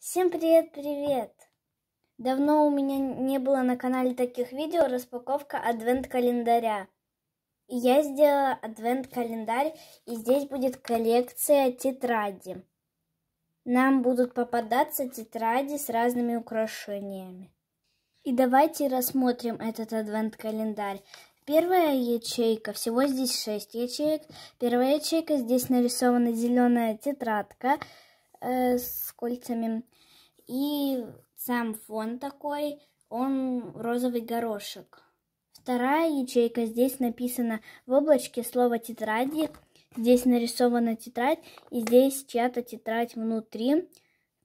Всем привет-привет! Давно у меня не было на канале таких видео распаковка адвент-календаря. И я сделала адвент-календарь, и здесь будет коллекция тетради. Нам будут попадаться тетради с разными украшениями. И давайте рассмотрим этот адвент-календарь. Первая ячейка, всего здесь 6 ячеек. Первая ячейка, здесь нарисована зеленая тетрадка э, с кольцами. И сам фон такой, он розовый горошек. Вторая ячейка, здесь написано в облачке слово тетради. Здесь нарисована тетрадь, и здесь чья-то тетрадь внутри.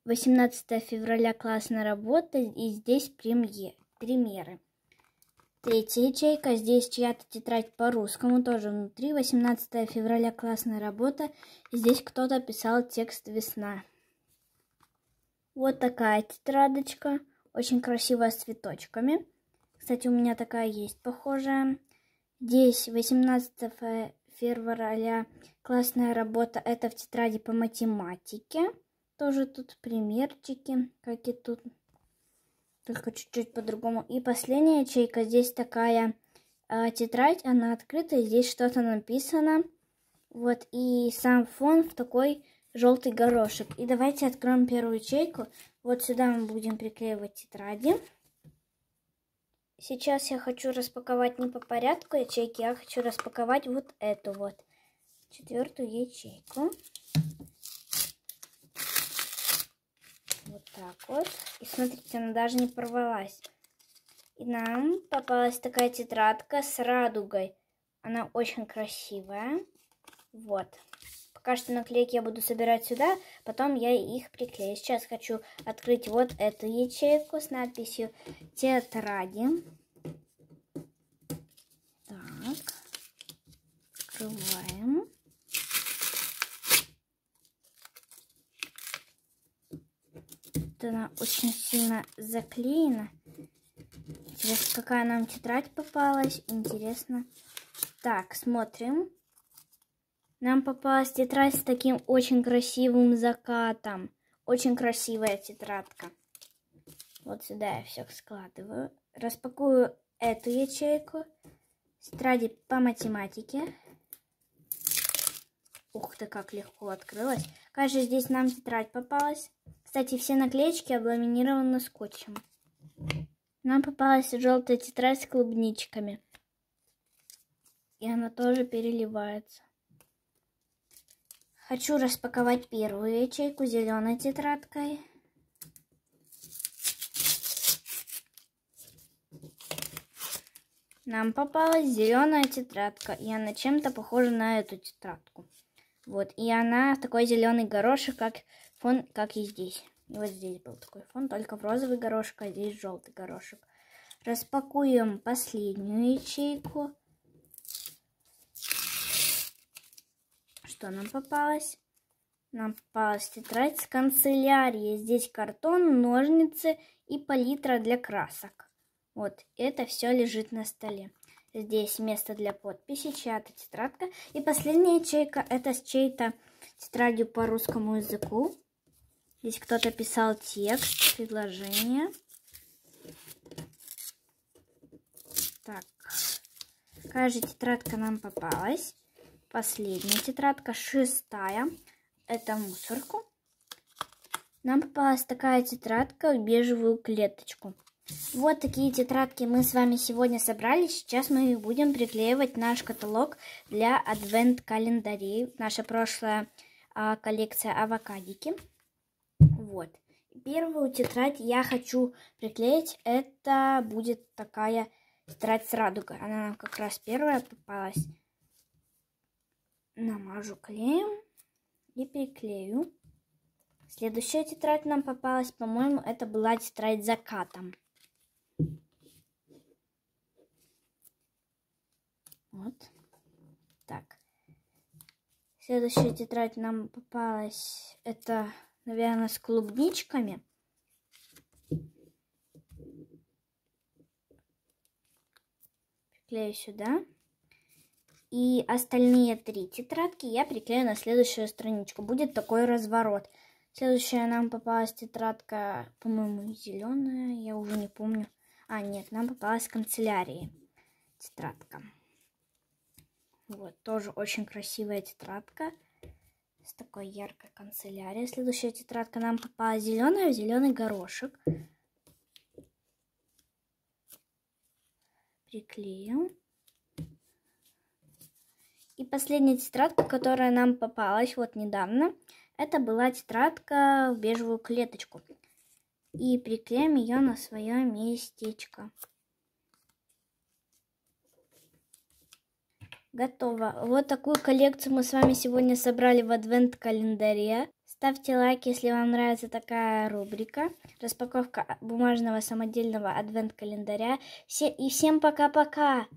18 февраля классная работа, и здесь примеры. Третья ячейка, здесь чья-то тетрадь по-русскому, тоже внутри. 18 февраля классная работа, здесь кто-то писал текст «Весна». Вот такая тетрадочка, очень красивая с цветочками. Кстати, у меня такая есть похожая. Здесь 18 февраля классная работа. Это в тетради по математике. Тоже тут примерчики, как и тут. Только чуть-чуть по-другому. И последняя ячейка. Здесь такая э, тетрадь, она открыта. Здесь что-то написано. Вот, и сам фон в такой желтый горошек. И давайте откроем первую ячейку. Вот сюда мы будем приклеивать тетради. Сейчас я хочу распаковать не по порядку ячейки, я хочу распаковать вот эту вот четвертую ячейку. Вот так вот. И смотрите, она даже не порвалась. И нам попалась такая тетрадка с радугой. Она очень красивая. Вот. Пока что наклейки я буду собирать сюда, потом я их приклею. Сейчас хочу открыть вот эту ячейку с надписью «Тетради». Так, открываем. Вот она очень сильно заклеена. Интересно, какая нам тетрадь попалась. Интересно. Так, смотрим. Нам попалась тетрадь с таким очень красивым закатом. Очень красивая тетрадка. Вот сюда я все складываю. Распакую эту ячейку. Тетради по математике. Ух ты, как легко открылась. Кажется, здесь нам тетрадь попалась. Кстати, все наклеечки обламинированы скотчем. Нам попалась желтая тетрадь с клубничками. И она тоже переливается. Хочу распаковать первую ячейку зеленой тетрадкой. Нам попалась зеленая тетрадка, и она чем-то похожа на эту тетрадку. Вот, и она такой зеленый горошек, как фон, как и здесь. И вот здесь был такой фон, только в розовый горошек, а здесь желтый горошек. Распакуем последнюю ячейку. что нам попалось? Нам попалась тетрадь с канцелярии. Здесь картон, ножницы и палитра для красок. Вот, это все лежит на столе. Здесь место для подписи, чья-то тетрадка. И последняя ячейка, это с чьей-то тетрадью по русскому языку. Здесь кто-то писал текст, предложение. Так, какая же тетрадка нам попалась? Последняя тетрадка, шестая. Это мусорку. Нам попалась такая тетрадка в бежевую клеточку. Вот такие тетрадки мы с вами сегодня собрали. Сейчас мы будем приклеивать наш каталог для адвент-календарей. Наша прошлая а, коллекция авокадики. Вот. Первую тетрадь я хочу приклеить. Это будет такая тетрадь с радугой. Она нам как раз первая попалась намажу клеем и приклею. Следующая тетрадь нам попалась, по-моему, это была тетрадь закатом. Вот. Так. Следующая тетрадь нам попалась, это, наверное, с клубничками. Приклею сюда. И остальные три тетрадки я приклею на следующую страничку. Будет такой разворот. Следующая нам попалась тетрадка, по-моему, зеленая, я уже не помню. А, нет, нам попалась канцелярии тетрадка. Вот, тоже очень красивая тетрадка с такой яркой канцелярией. Следующая тетрадка нам попала зеленая, зеленый горошек. Приклеим. И последняя тетрадка, которая нам попалась вот недавно, это была тетрадка в бежевую клеточку. И приклеим ее на свое местечко. Готово. Вот такую коллекцию мы с вами сегодня собрали в адвент-календаре. Ставьте лайк, если вам нравится такая рубрика. Распаковка бумажного самодельного адвент-календаря. И всем пока-пока!